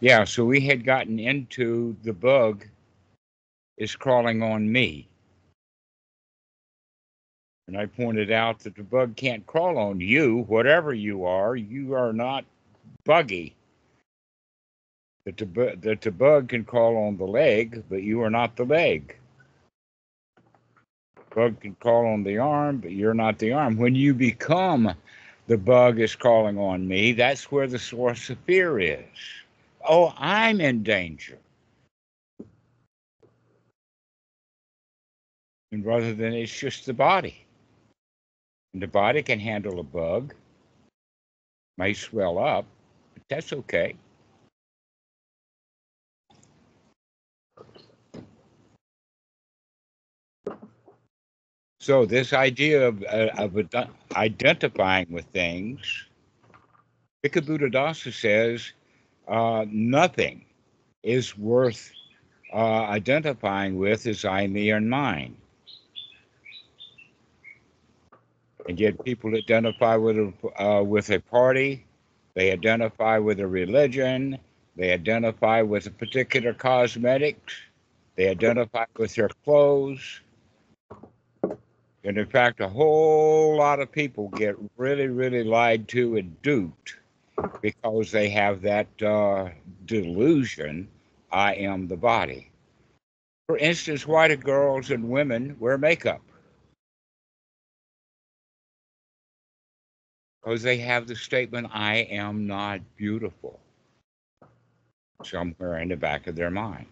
Yeah, so we had gotten into the bug is crawling on me. And I pointed out that the bug can't crawl on you, whatever you are. You are not buggy. That the, bu- that the bug can crawl on the leg, but you are not the leg. Bug can crawl on the arm, but you're not the arm. When you become the bug is crawling on me, that's where the source of fear is. Oh, I'm in danger. And rather than it's just the body. And the body can handle a bug, may swell up, but that's okay. So this idea of, uh, of ide- identifying with things, Bhikkhu Buddhadasa says uh, nothing is worth uh, identifying with as I, me, and mine. And yet people identify with a, uh, with a party, they identify with a religion, they identify with a particular cosmetics, they identify with their clothes. And in fact, a whole lot of people get really, really lied to and duped because they have that uh, delusion I am the body. For instance, why do girls and women wear makeup? Because they have the statement, I am not beautiful, somewhere in the back of their mind.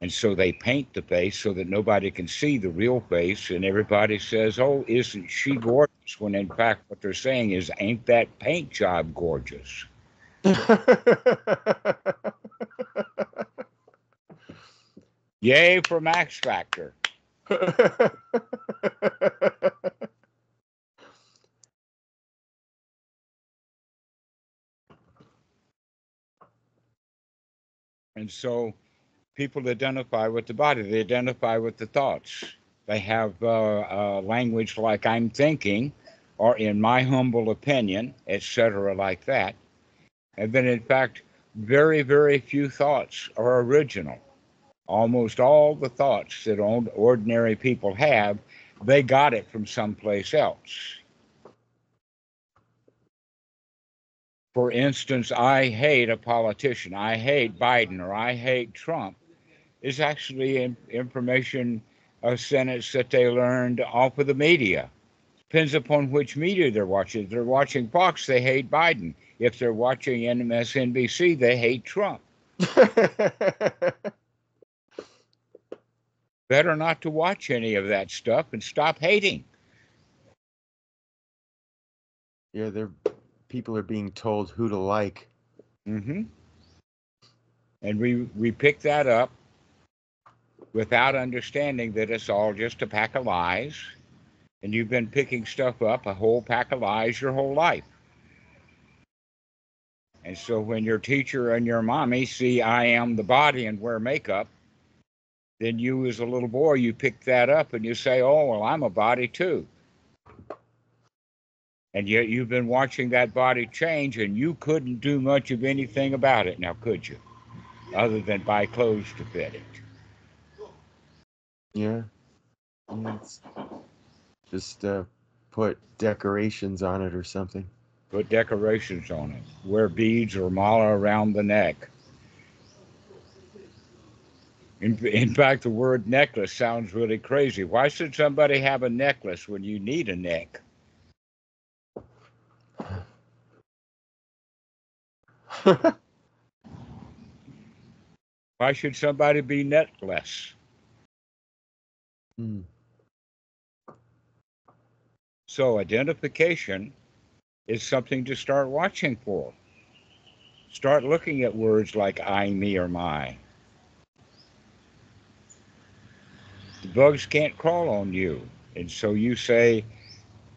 And so they paint the face so that nobody can see the real face, and everybody says, Oh, isn't she gorgeous? When in fact, what they're saying is, Ain't that paint job gorgeous? Yay for Max Factor. And so people identify with the body, they identify with the thoughts. They have uh, uh, language like I'm thinking, or in my humble opinion, etc., like that. And then, in fact, very, very few thoughts are original. Almost all the thoughts that ordinary people have, they got it from someplace else. For instance, I hate a politician, I hate Biden, or I hate Trump, is actually information, a sentence that they learned off of the media. Depends upon which media they're watching. If they're watching Fox, they hate Biden. If they're watching MSNBC, they hate Trump. Better not to watch any of that stuff and stop hating. Yeah, they're people are being told who to like. Mm-hmm. And we we pick that up without understanding that it's all just a pack of lies, and you've been picking stuff up a whole pack of lies your whole life. And so when your teacher and your mommy see I am the body and wear makeup, then you as a little boy you pick that up and you say, "Oh, well, I'm a body too." And yet you've been watching that body change and you couldn't do much of anything about it now, could you? Other than buy clothes to fit it. Yeah. yeah just uh, put decorations on it or something. Put decorations on it. Wear beads or mala around the neck. In, in fact, the word necklace sounds really crazy. Why should somebody have a necklace when you need a neck? Why should somebody be neckless? Hmm. So, identification is something to start watching for. Start looking at words like I, me, or my. The bugs can't crawl on you. And so you say,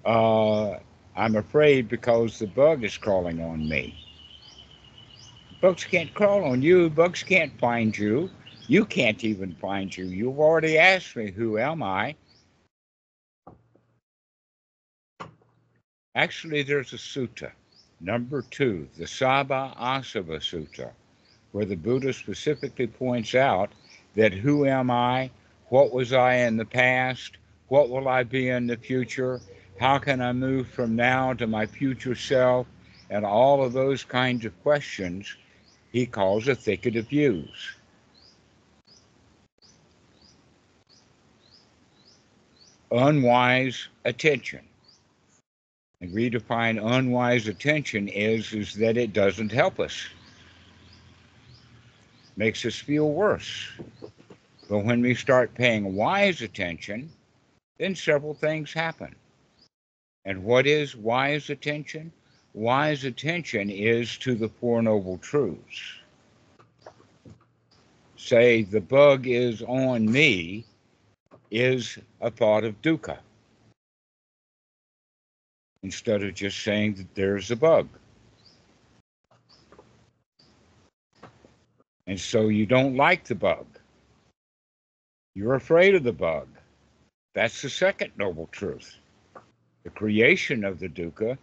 uh, I'm afraid because the bug is crawling on me. Bugs can't crawl on you. Bugs can't find you. You can't even find you. You've already asked me, who am I? Actually, there's a sutta, number two, the Sabba Asava Sutta, where the Buddha specifically points out that who am I? What was I in the past? What will I be in the future? How can I move from now to my future self? And all of those kinds of questions he calls a thicket of views. Unwise attention. And redefine unwise attention is, is that it doesn't help us. Makes us feel worse. But when we start paying wise attention, then several things happen. And what is wise attention? Wise attention is to the Four Noble Truths. Say, the bug is on me is a thought of dukkha instead of just saying that there's a bug. And so you don't like the bug. You're afraid of the bug. That's the second noble truth. The creation of the dukkha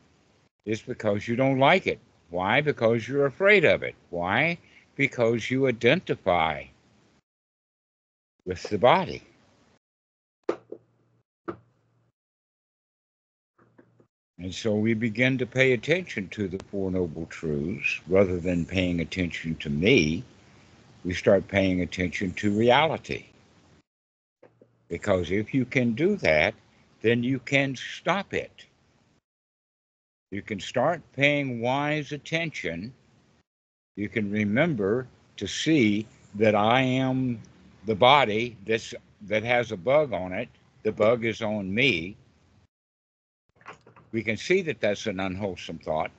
is because you don't like it. Why? Because you're afraid of it. Why? Because you identify with the body. And so we begin to pay attention to the Four Noble Truths rather than paying attention to me. We start paying attention to reality. Because if you can do that, then you can stop it. You can start paying wise attention. You can remember to see that I am the body that's that has a bug on it. The bug is on me we can see that that's an unwholesome thought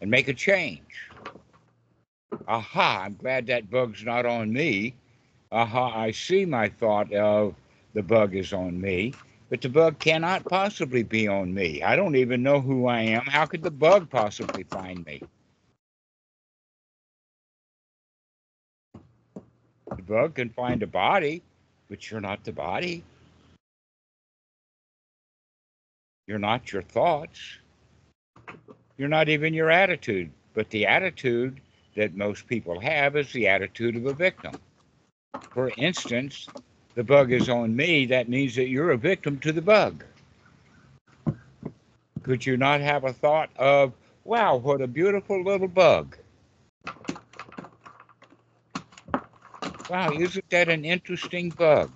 and make a change. Aha, I'm glad that bug's not on me. Aha, I see my thought of the bug is on me, but the bug cannot possibly be on me. I don't even know who I am. How could the bug possibly find me? The bug can find a body, but you're not the body. You're not your thoughts. You're not even your attitude. But the attitude that most people have is the attitude of a victim. For instance, the bug is on me. That means that you're a victim to the bug. Could you not have a thought of, wow, what a beautiful little bug? Wow, isn't that an interesting bug?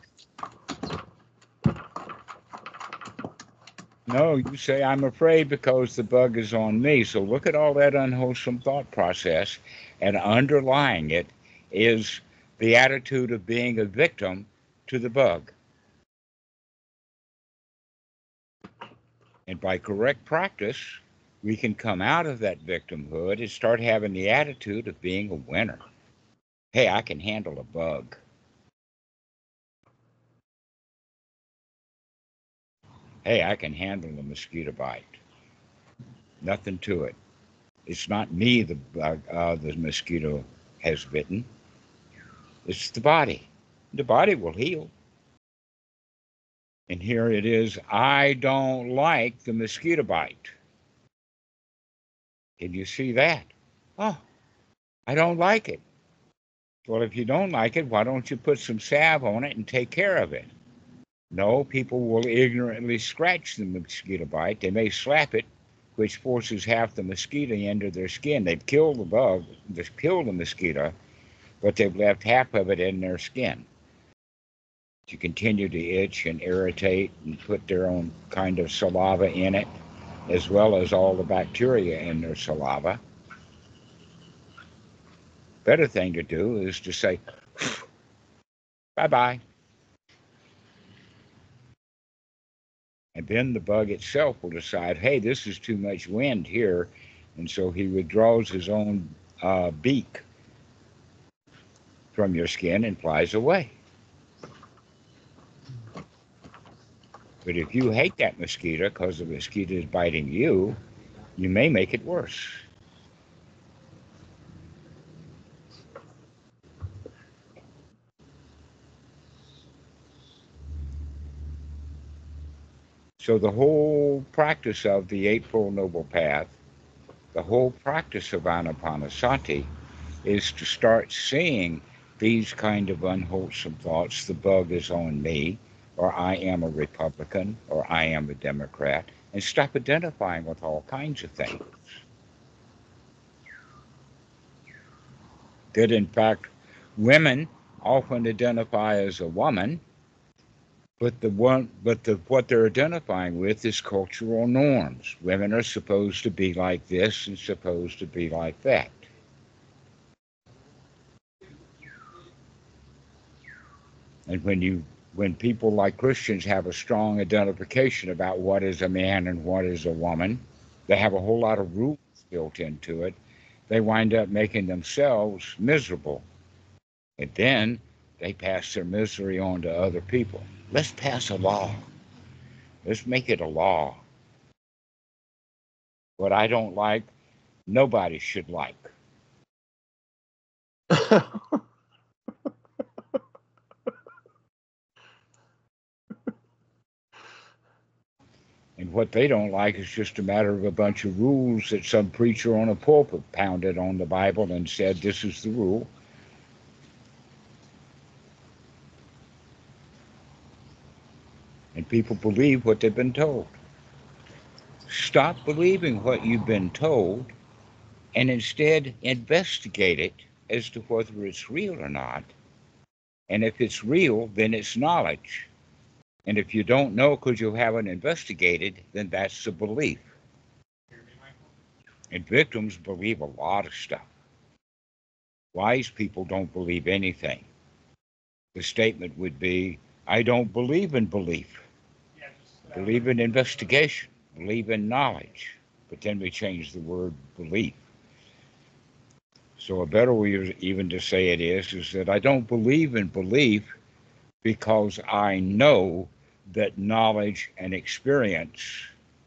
No, you say, I'm afraid because the bug is on me. So look at all that unwholesome thought process, and underlying it is the attitude of being a victim to the bug. And by correct practice, we can come out of that victimhood and start having the attitude of being a winner. Hey, I can handle a bug. Hey, I can handle a mosquito bite. Nothing to it. It's not me the uh, uh, the mosquito has bitten. It's the body. The body will heal. And here it is. I don't like the mosquito bite. Can you see that? Oh, I don't like it. Well, if you don't like it, why don't you put some salve on it and take care of it? No, people will ignorantly scratch the mosquito bite. They may slap it, which forces half the mosquito into their skin. They've killed the bug, they've killed the mosquito, but they've left half of it in their skin to continue to itch and irritate and put their own kind of saliva in it, as well as all the bacteria in their saliva. Better thing to do is to say, bye bye. And then the bug itself will decide, hey, this is too much wind here. And so he withdraws his own uh, beak from your skin and flies away. But if you hate that mosquito because the mosquito is biting you, you may make it worse. So the whole practice of the Eightfold Noble Path The whole practice of anapanasati is to start seeing these kind of unwholesome thoughts. The bug is on me, or I am a Republican, or I am a Democrat, and stop identifying with all kinds of things. That in fact, women often identify as a woman, but the one, but the what they're identifying with is cultural norms. Women are supposed to be like this and supposed to be like that. And when you when people like Christians have a strong identification about what is a man and what is a woman, they have a whole lot of rules built into it. They wind up making themselves miserable. And then they pass their misery on to other people. Let's pass a law. Let's make it a law. What I don't like, nobody should like. And what they don't like is just a matter of a bunch of rules that some preacher on a pulpit pounded on the Bible and said, this is the rule. People believe what they've been told. Stop believing what you've been told and instead investigate it as to whether it's real or not. And if it's real, then it's knowledge. And if you don't know because you haven't investigated, then that's a belief. And victims believe a lot of stuff. Wise people don't believe anything. The statement would be I don't believe in belief. Believe in investigation, believe in knowledge. But then we change the word belief. So a better way even to say it is is that I don't believe in belief because I know that knowledge and experience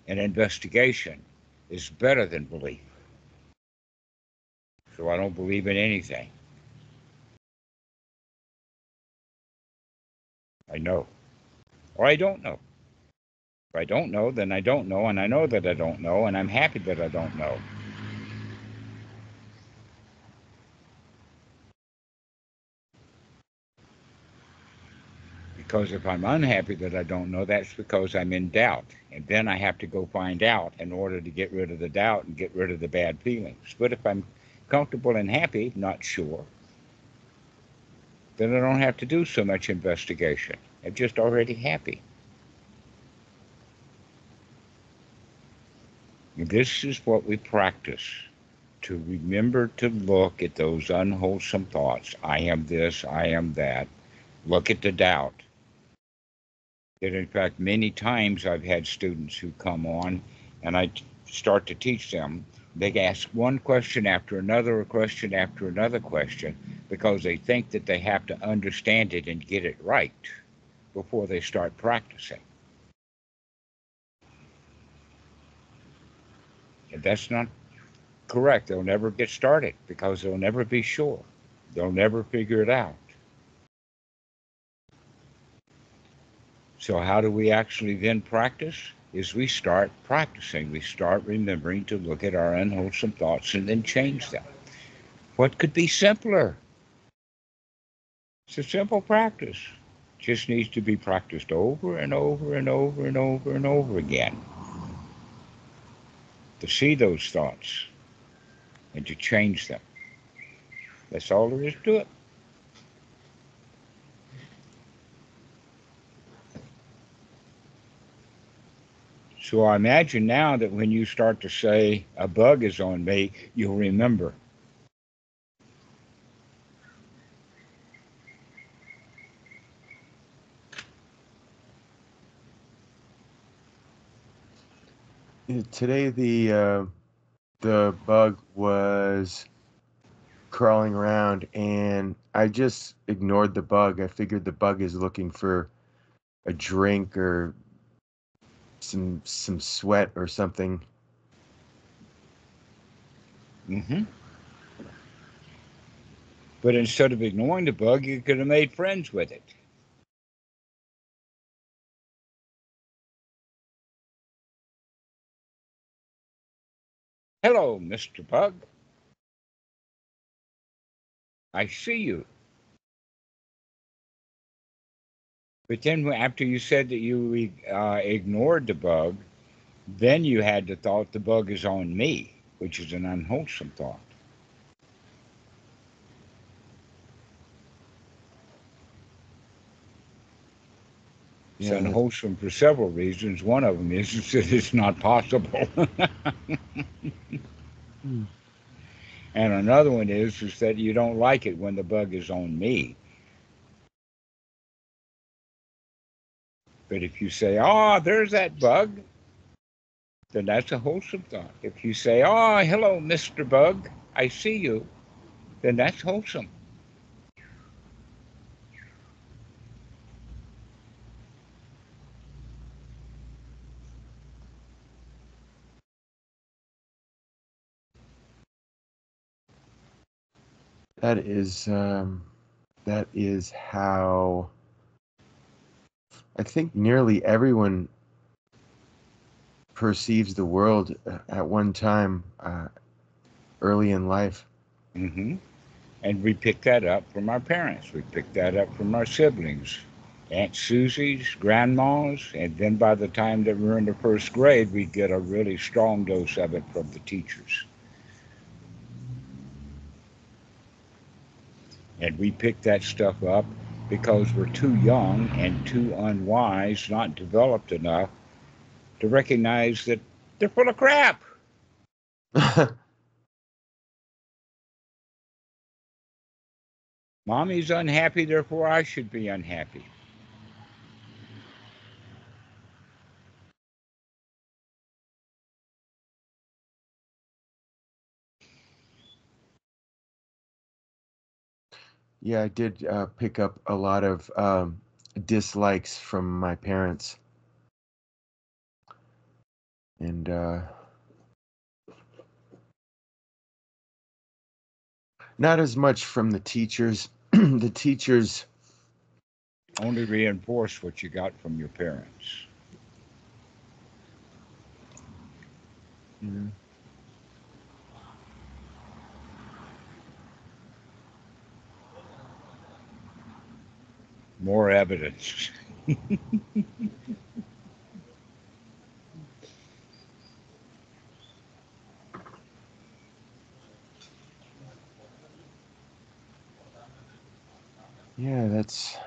and investigation is better than belief. So I don't believe in anything. I know. Or I don't know. If I don't know, then I don't know, and I know that I don't know, and I'm happy that I don't know. because if I'm unhappy that I don't know, that's because I'm in doubt. And then I have to go find out in order to get rid of the doubt and get rid of the bad feelings. But if I'm comfortable and happy, not sure, then I don't have to do so much investigation. I'm just already happy. This is what we practice to remember to look at those unwholesome thoughts. I am this, I am that. Look at the doubt that in fact many times I've had students who come on and I start to teach them. They ask one question after another, a question after another question, because they think that they have to understand it and get it right before they start practicing. And that's not correct. They'll never get started because they'll never be sure. They'll never figure it out. So, how do we actually then practice? Is we start practicing. We start remembering to look at our unwholesome thoughts and then change them. What could be simpler? It's a simple practice. Just needs to be practiced over and over and over and over and over again. To see those thoughts and to change them. That's all there is to it. So I imagine now that when you start to say a bug is on me, you'll remember. Today the uh, the bug was crawling around and I just ignored the bug. I figured the bug is looking for a drink or some some sweat or something. Mm-hmm. But instead of ignoring the bug, you could have made friends with it. Hello, Mr. Bug. I see you. But then after you said that you uh, ignored the bug, then you had the thought the bug is on me, which is an unwholesome thought. It's Yeah. unwholesome for several reasons. One of them is that it's not possible. And another one is is that you don't like it when the bug is on me. But if you say, "Oh, there's that bug," then that's a wholesome thought. If you say, "Oh, hello, Mr. Bug, I see you," then that's wholesome. That is um, that is how I think nearly everyone perceives the world uh, at one time uh, early in life. hmm And we pick that up from our parents. We pick that up from our siblings, Aunt Susie's, grandmas, and then by the time that we're in the first grade, we get a really strong dose of it from the teachers. And we pick that stuff up because we're too young and too unwise, not developed enough to recognize that they're full of crap. Mommy's unhappy, therefore I should be unhappy. Yeah, I did uh, pick up a lot of um, dislikes from my parents, and uh, not as much from the teachers. the teachers Only reinforce what you got from your parents. Mhm. More evidence. Yeah, that's.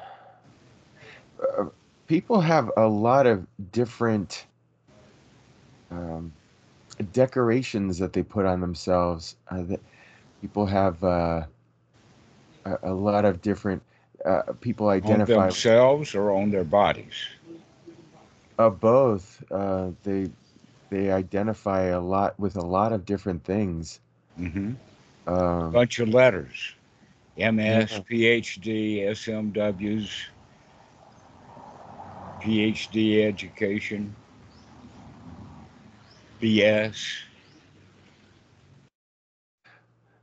Uh, people have a lot of different um, decorations that they put on themselves. Uh, that people have uh, a, a lot of different. Uh, people on identify themselves or on their bodies. uh, both. Uh, they they identify a lot with a lot of different things. hmm Um, Bunch of letters. MS, Yeah. PhD, SMWs, PhD education, BS.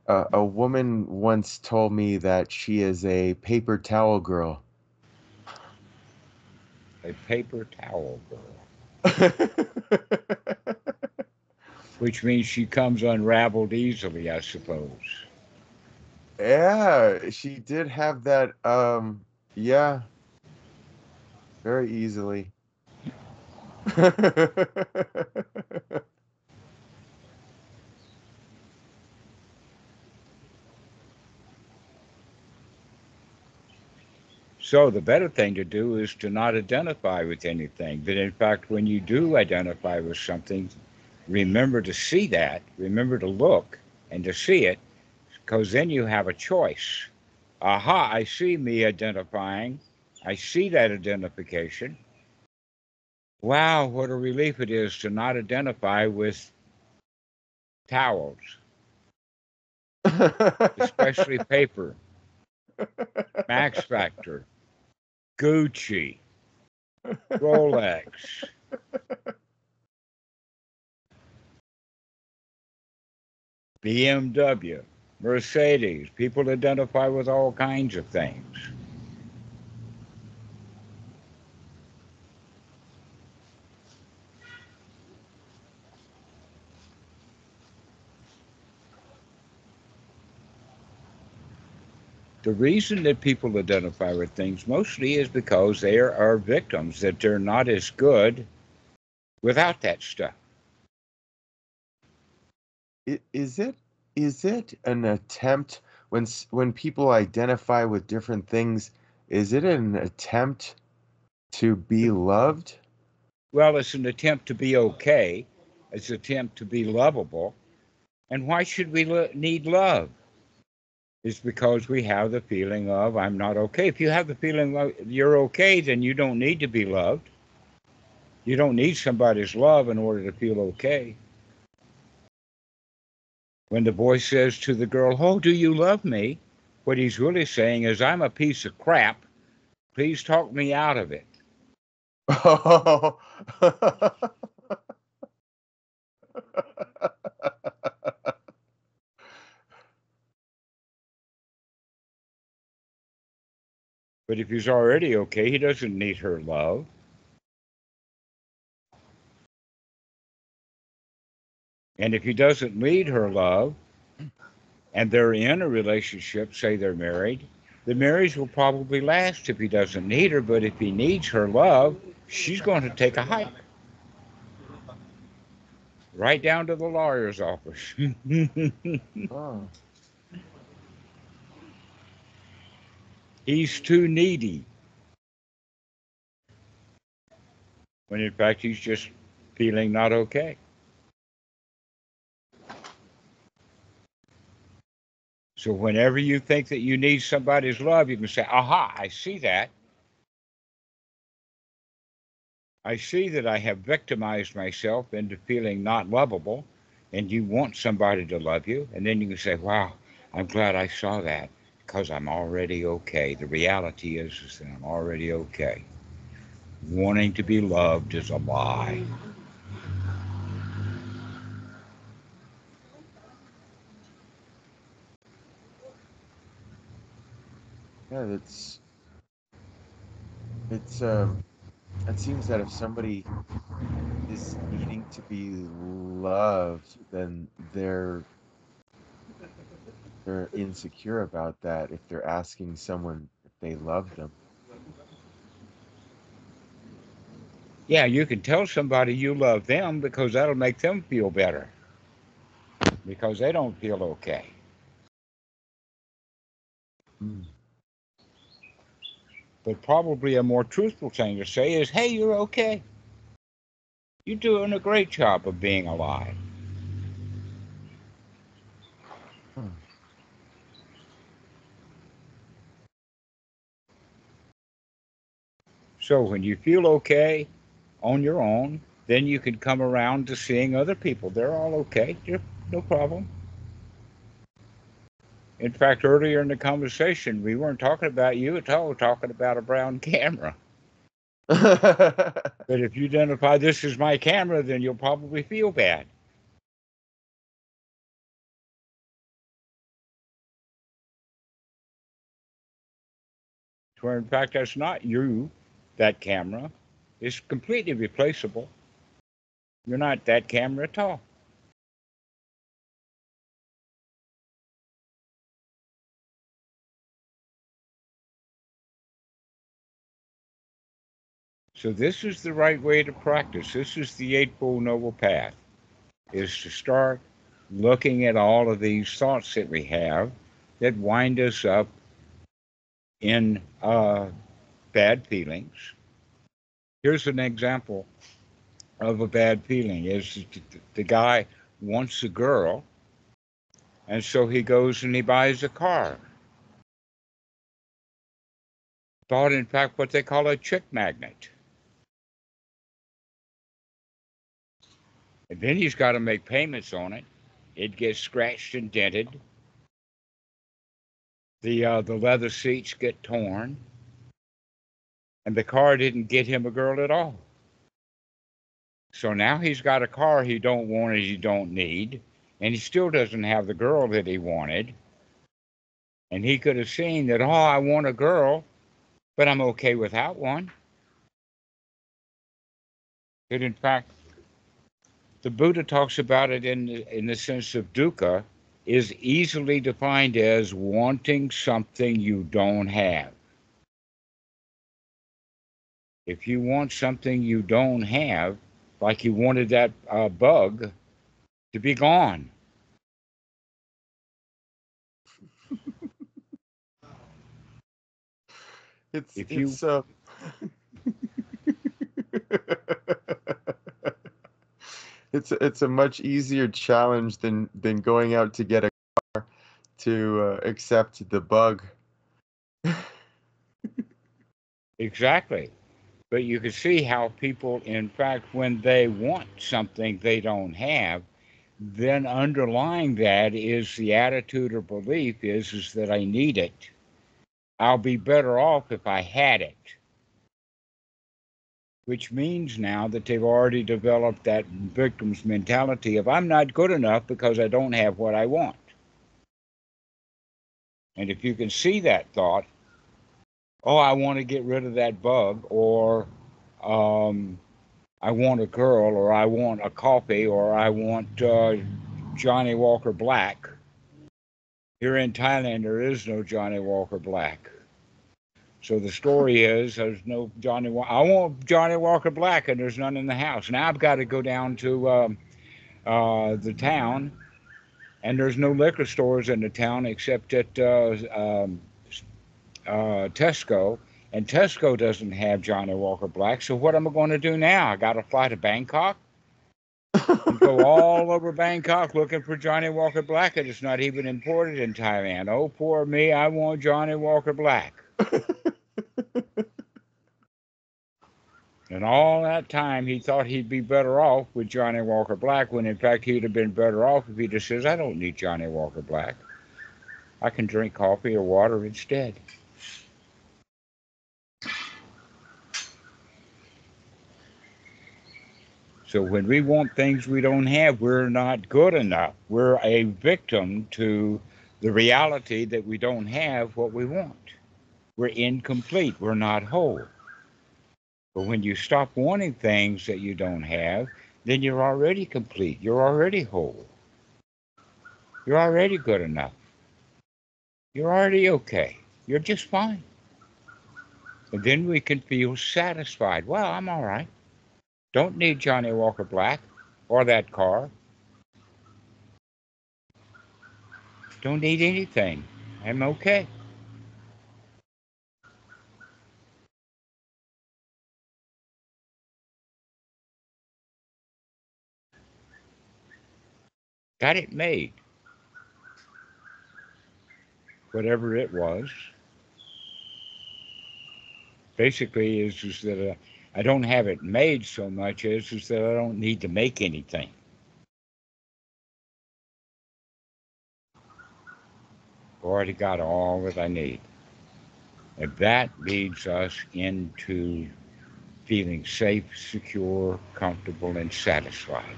Uh, a woman once told me that she is a paper towel girl. A paper towel girl, which means she comes unraveled easily, I suppose. Yeah, she did have that. Um, yeah, very easily. So the better thing to do is to not identify with anything. But in fact, when you do identify with something, remember to see that, remember to look and to see it, because then you have a choice. Aha, I see me identifying. I see that identification. Wow, what a relief it is to not identify with towels, especially paper, Max Factor, Gucci, Rolex. BMW, Mercedes. People identify with all kinds of things. The reason that people identify with things mostly is because they are, victims, that they're not as good without that stuff. Is it is it an attempt when when people identify with different things? Is it an attempt to be loved? Well, it's an attempt to be okay. It's an attempt to be lovable. And why should we lo- need love? It's because we have the feeling of I'm not okay. If you have the feeling of you're okay, then you don't need to be loved. You don't need somebody's love in order to feel okay. When the boy says to the girl, Oh, do you love me? What he's really saying is, I'm a piece of crap. Please talk me out of it. Oh. But if he's already okay, he doesn't need her love. And if he doesn't need her love, and they're in a relationship, say they're married, the marriage will probably last if he doesn't need her. But if he needs her love, she's going to take a hike. Right down to the lawyer's office. oh. he's too needy. When in fact he's just feeling not okay. So whenever you think that you need somebody's love, you can say, aha, I see that. I see that I have victimized myself into feeling not lovable, and you want somebody to love you. And then you can say, wow, I'm glad I saw that because I'm already okay. The reality is, is that I'm already okay. Wanting to be loved is a lie. Yeah, that's it's um it seems that if somebody is needing to be loved, then they're they're insecure about that if they're asking someone if they love them. Yeah, you can tell somebody you love them because that'll make them feel better because they don't feel okay. Mm. But probably a more truthful thing to say is, hey, you're okay. You're doing a great job of being alive. So when you feel okay on your own, then you can come around to seeing other people. They're all okay. They're, no problem. In fact, earlier in the conversation, we weren't talking about you at all, talking about a brown camera. But if you identify this as my camera, then you'll probably feel bad. Where in fact that's not you, that camera. is completely replaceable. You're not that camera at all. So this is the right way to practice. This is the Eightfold Noble Path, is to start looking at all of these thoughts that we have that wind us up in uh, bad feelings. Here's an example of a bad feeling: is the guy wants a girl, and so he goes and he buys a car. Bought, in fact, what they call a chick magnet. And then he's got to make payments on it. It gets scratched and dented. The uh, the leather seats get torn, and the car didn't get him a girl at all. So now he's got a car he don't want and he don't need, and he still doesn't have the girl that he wanted. And he could have seen that, oh, I want a girl, but I'm okay without one. That in fact, the Buddha talks about it in in the sense of dukkha is easily defined as wanting something you don't have. If you want something you don't have, like you wanted that uh, bug to be gone. It's If you- it's uh, it's it's a much easier challenge than than going out to get a car to uh, accept the bug. Exactly. But you can see how people, in fact, when they want something they don't have, then underlying that is the attitude or belief is, is that I need it. I'll be better off if I had it. Which means now that they've already developed that victim's mentality of I'm not good enough because I don't have what I want. And if you can see that thought, oh, I want to get rid of that bug, or um, I want a girl, or I want a coffee, or I want uh, Johnnie Walker Black. Here in Thailand, there is no Johnnie Walker Black. So the story is there's no Johnny. Wa- I want Johnnie Walker Black, and there's none in the house. Now I've got to go down to um, uh, the town, and there's no liquor stores in the town except at uh, um, uh, Tesco, and Tesco doesn't have Johnnie Walker Black. So what am I going to do now? I got to fly to Bangkok and go all over Bangkok looking for Johnnie Walker Black, and it's not even imported in Thailand. Oh, poor me! I want Johnnie Walker Black. And all that time, he thought he'd be better off with Johnnie Walker Black, when in fact he'd have been better off if he just says, "I don't need Johnnie Walker Black. I can drink coffee or water instead." So when we want things we don't have, we're not good enough. We're a victim to the reality that we don't have what we want. We're incomplete. We're not whole. But when you stop wanting things that you don't have, then you're already complete. You're already whole. You're already good enough. You're already okay. You're just fine. And then we can feel satisfied. Well, I'm all right. Don't need Johnnie Walker Black or that car. Don't need anything. I'm okay. Got it made. Whatever it was. Basically, is, just that uh, I don't have it made so much as is that I don't need to make anything. Already got all that I need. And that leads us into feeling safe, secure, comfortable, and satisfied.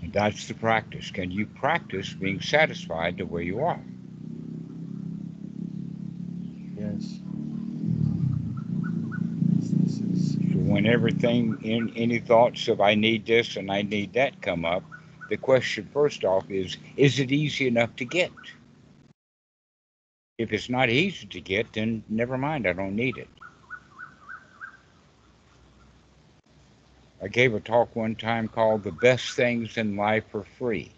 And that's the practice. Can you practice being satisfied the way you are? When everything in any thoughts of I need this and I need that come up, the question first off is is it easy enough to get? If it's not easy to get, then never mind, I don't need it. I gave a talk one time called The Best Things in Life Are Free.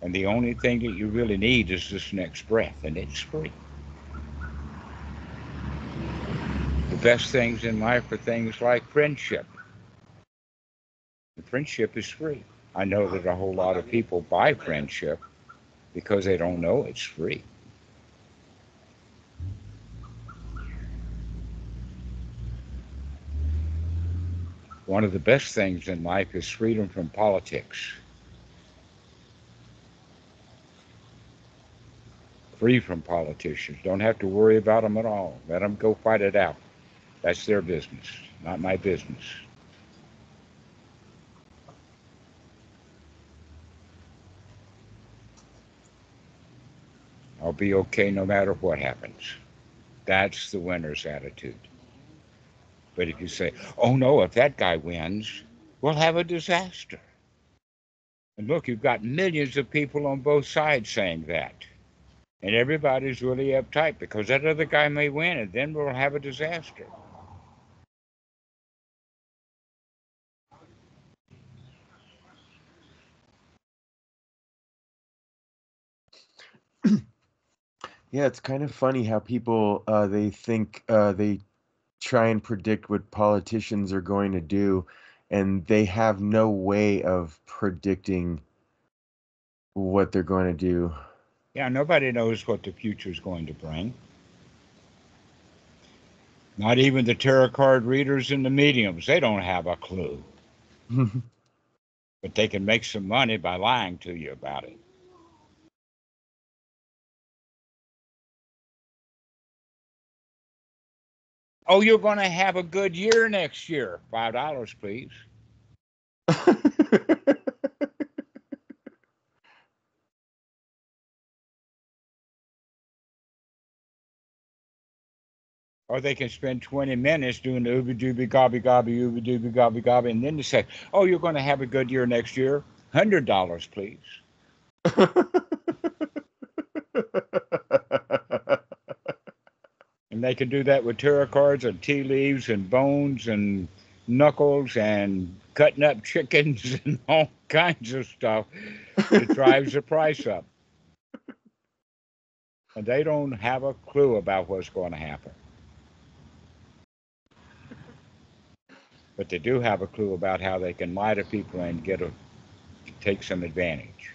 And the only thing that you really need is this next breath, and it's free. The best things in life are things like friendship. And friendship is free. I know that a whole lot of people buy friendship because they don't know it's free. One of the best things in life is freedom from politics. Free from politicians. Don't have to worry about them at all. Let them go fight it out. That's their business, not my business. I'll be okay no matter what happens. That's the winner's attitude. But if you say, oh no, if that guy wins, we'll have a disaster. And look, you've got millions of people on both sides saying that. And everybody's really uptight because that other guy may win and then we'll have a disaster. Yeah, it's kind of funny how people uh, they think uh, they try and predict what politicians are going to do, and they have no way of predicting what they're going to do. Yeah, nobody knows what the future is going to bring. Not even the tarot card readers and the mediums. They don't have a clue. but they can make some money by lying to you about it. Oh, you're going to have a good year next year. Five dollars, please. or they can spend 20 minutes doing the ooby dooby gobby gobby ooby dooby gobby gobby and then they say oh you're going to have a good year next year $100 please and they can do that with tarot cards and tea leaves and bones and knuckles and cutting up chickens and all kinds of stuff that drives the price up. And they don't have a clue about what's going to happen. But they do have a clue about how they can lie to people and get a take some advantage.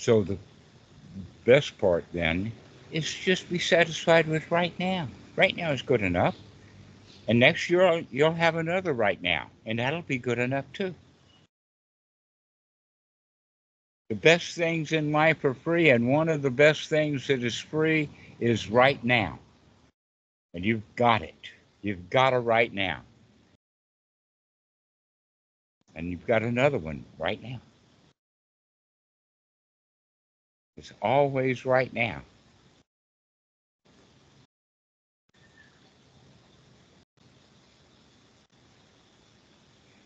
So the best part then is just be satisfied with right now. Right now is good enough. And next year you'll have another right now, and that'll be good enough too. The best things in life are free, and one of the best things that is free is right now. And you've got it. You've got it right now. And you've got another one right now. It's always right now.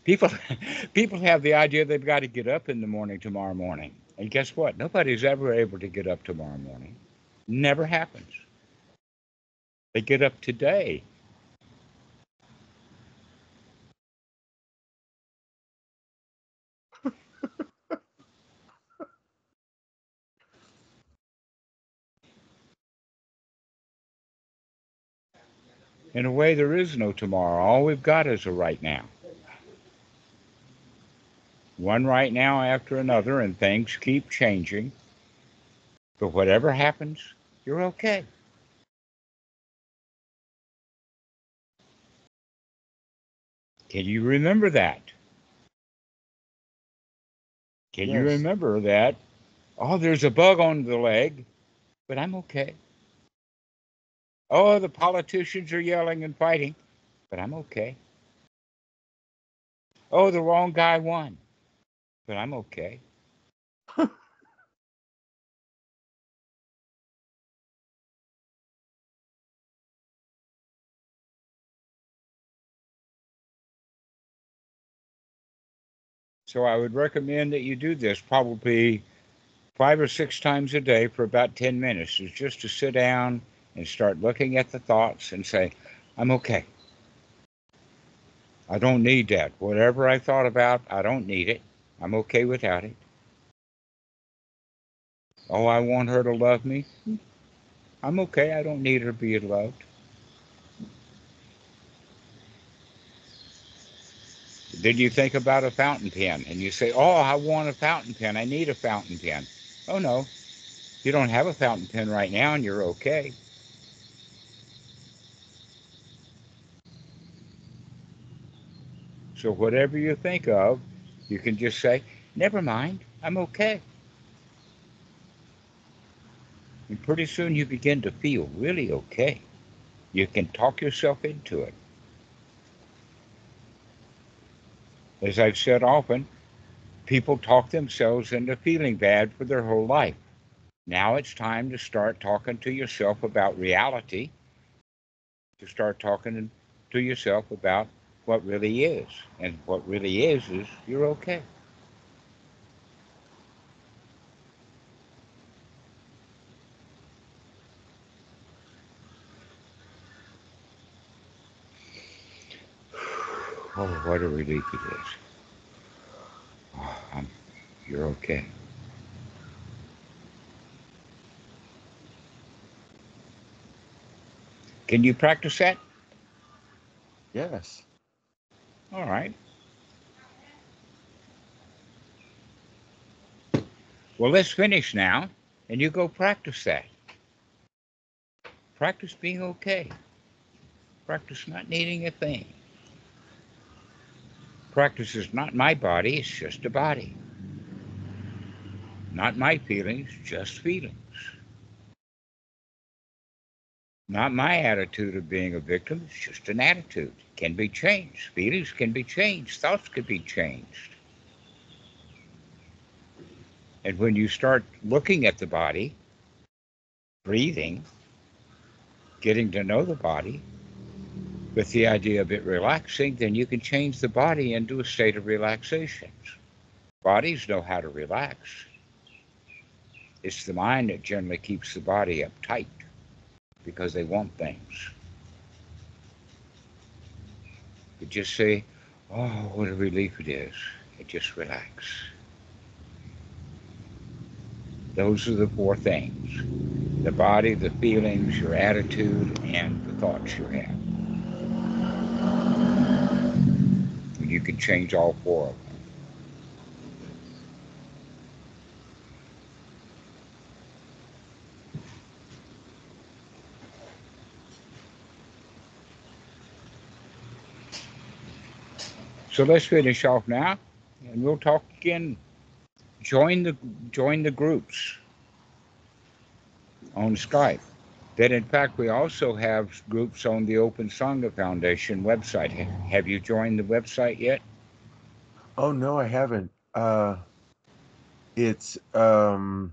People, people have the idea they've got to get up in the morning tomorrow morning. And guess what? Nobody's ever able to get up tomorrow morning. Never happens. They get up today In a way, there is no tomorrow. All we've got is a right now. One right now after another, and things keep changing. But whatever happens, you're okay. Can you remember that? Can yes. you remember that? Oh, there's a bug on the leg, but I'm okay. Oh, the politicians are yelling and fighting, but I'm okay. Oh, the wrong guy won, but I'm okay. So I would recommend that you do this probably five or six times a day for about 10 minutes. Is just to sit down and start looking at the thoughts and say, I'm okay. I don't need that. Whatever I thought about, I don't need it. I'm okay without it. Oh, I want her to love me. I'm okay. I don't need her being loved. Did you think about a fountain pen and you say, Oh, I want a fountain pen. I need a fountain pen. Oh, no. You don't have a fountain pen right now and you're okay. So whatever you think of, you can just say, never mind, I'm okay. And pretty soon you begin to feel really okay. You can talk yourself into it. As I've said often, people talk themselves into feeling bad for their whole life. Now it's time to start talking to yourself about reality, to start talking to yourself about what really is. And what really is, is you're okay. Oh, what a relief it is. Oh, I'm, you're okay. Can you practice that? Yes. All right. Well, let's finish now, and you go practice that. Practice being okay. Practice not needing a thing. Practice is not my body, it's just a body. Not my feelings, just feelings. Not my attitude of being a victim, it's just an attitude. It can be changed. Feelings can be changed. Thoughts can be changed. And when you start looking at the body, breathing, getting to know the body, with the idea of it relaxing, then you can change the body into a state of relaxation. Bodies know how to relax. It's the mind that generally keeps the body uptight because they want things. You just say, oh, what a relief it is. And just relax. Those are the four things the body, the feelings, your attitude, and the thoughts you have. you can change all four of them. So let's finish off now, and we'll talk again. Join the join the groups on Skype. That in fact we also have groups on the Open Sangha Foundation website. Have you joined the website yet? Oh no, I haven't. Uh, it's um,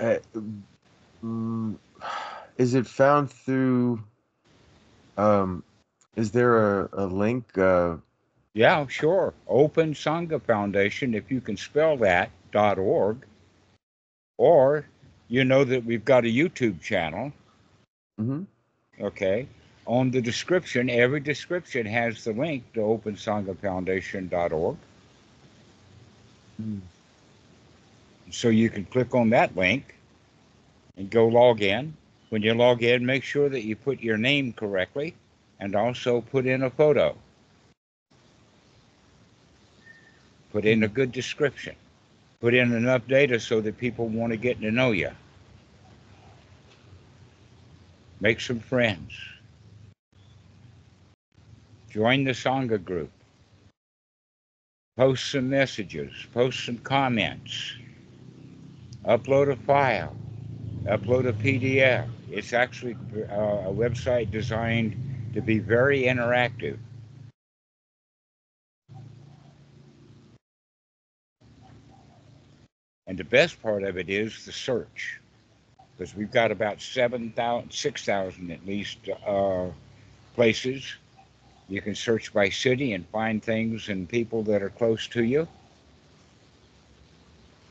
uh, is it found through? Um, is there a, a link? Uh, yeah, sure. Open Sangha Foundation, if you can spell that, dot org or you know that we've got a YouTube channel. Mm-hmm. Okay. On the description, every description has the link to OpenSanghaFoundation.org. Mm. So you can click on that link and go log in. When you log in, make sure that you put your name correctly and also put in a photo. Put in a good description put in enough data so that people want to get to know you. Make some friends. Join the Sangha group. Post some messages. Post some comments. Upload a file. Upload a PDF. It's actually uh, a website designed to be very interactive. And the best part of it is the search, because we've got about 7,000, 6,000 at least uh, places. You can search by city and find things and people that are close to you.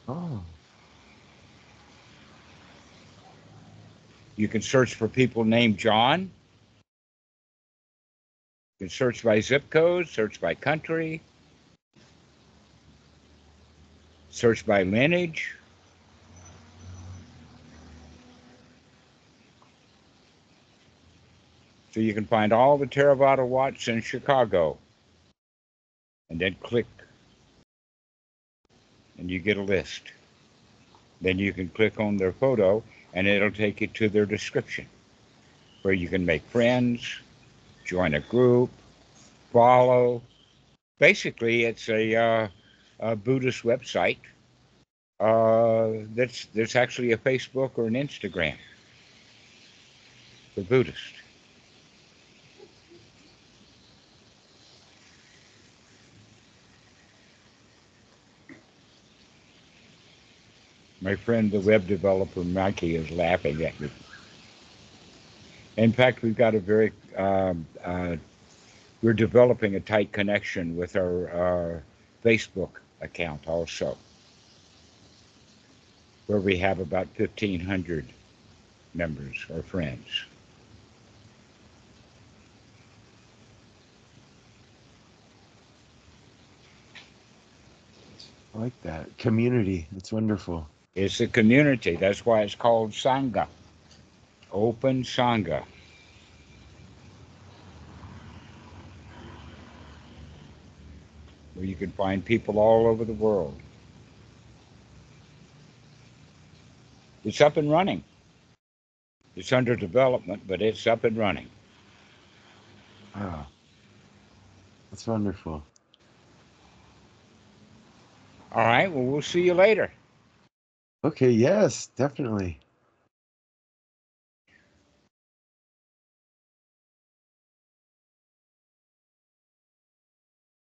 Oh. You can search for people named John. You can search by zip code, search by country, Search by lineage. So you can find all the Theravada Wats in Chicago. And then click. And you get a list. Then you can click on their photo and it'll take you to their description where you can make friends, join a group, follow. Basically, it's a, uh, a Buddhist website uh, that's there's actually a Facebook or an Instagram for Buddhists. My friend, the web developer Mikey, is laughing at me. In fact, we've got a very um, uh, we're developing a tight connection with our, our Facebook account also, where we have about 1,500 members or friends. I like that community. It's wonderful. It's a community. That's why it's called Sangha. Open Sangha. Where you can find people all over the world. It's up and running. It's under development, but it's up and running. Wow, that's wonderful. All right. Well, we'll see you later. Okay, yes, definitely.